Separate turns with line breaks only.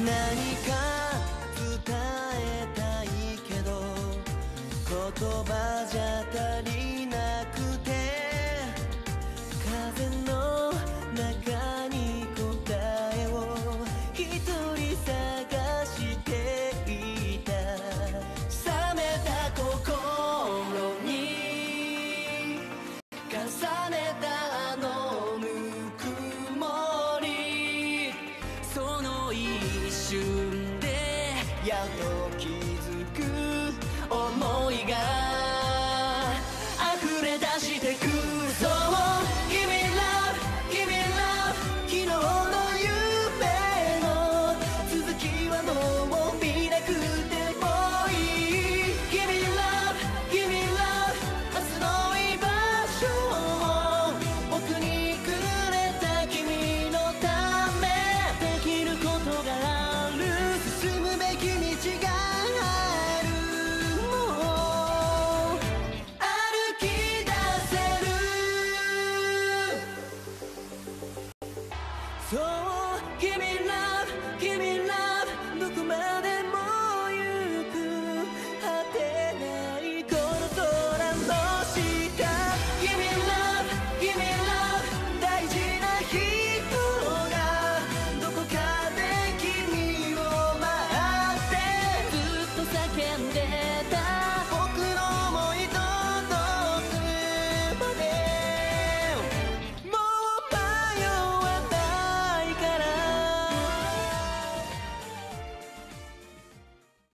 何か伝えたいけど言葉じゃ足りなくて風の中に答えを一人探して瞬でやっと気づく Give me love.